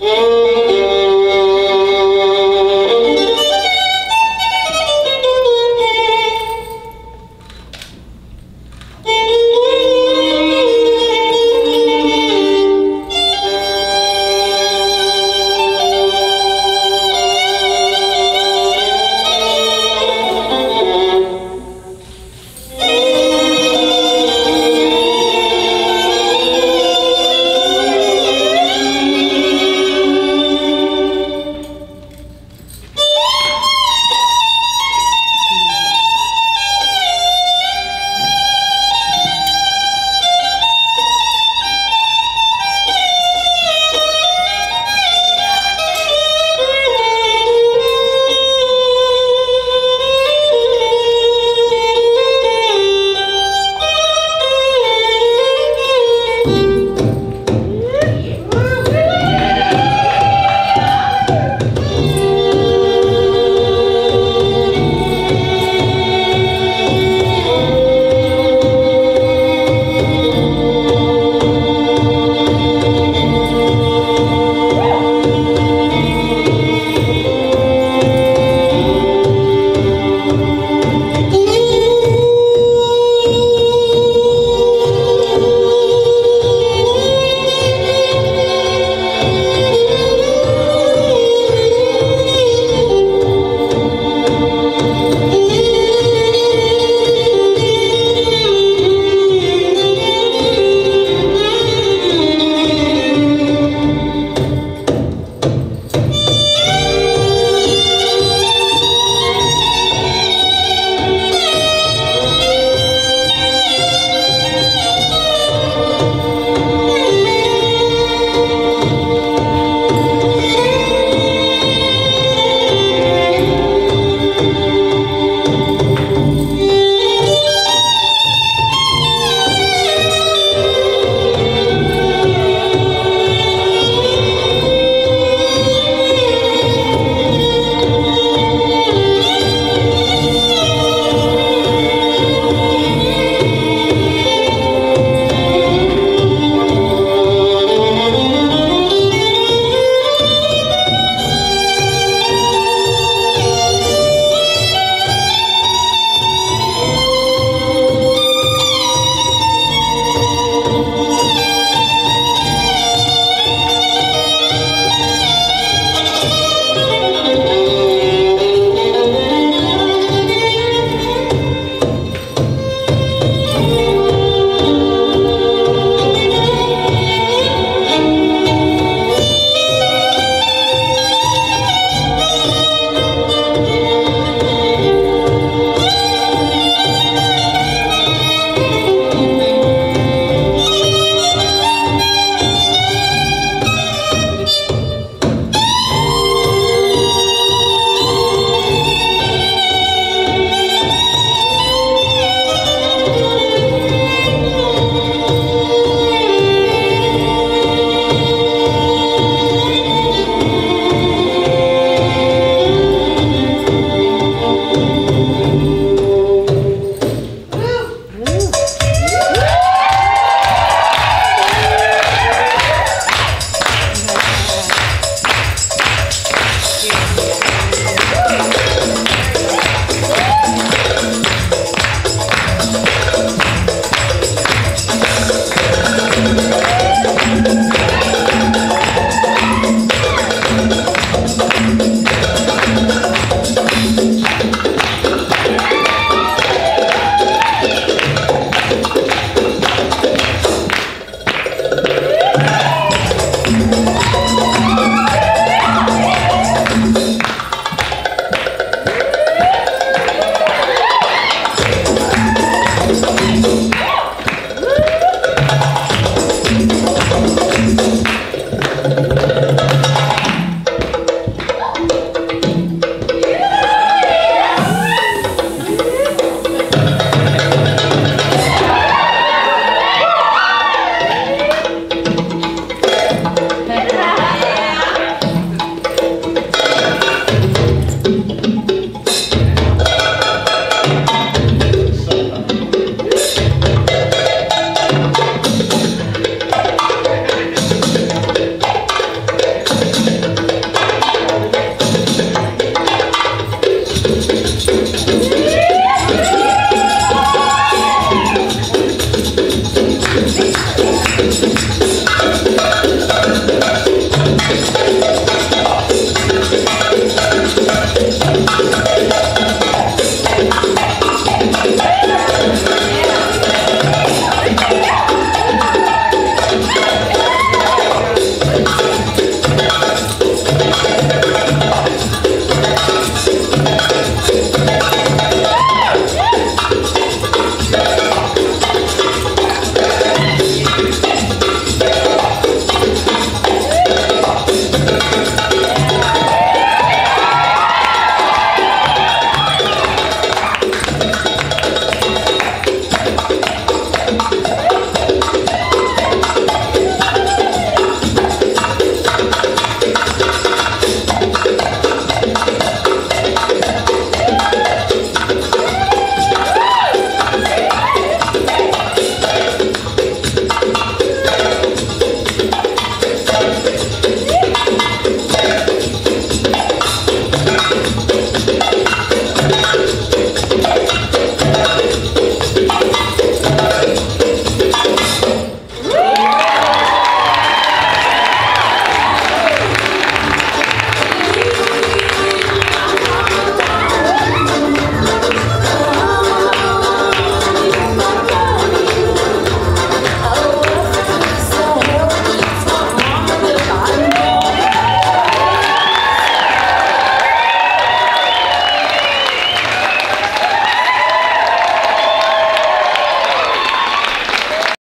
Oh!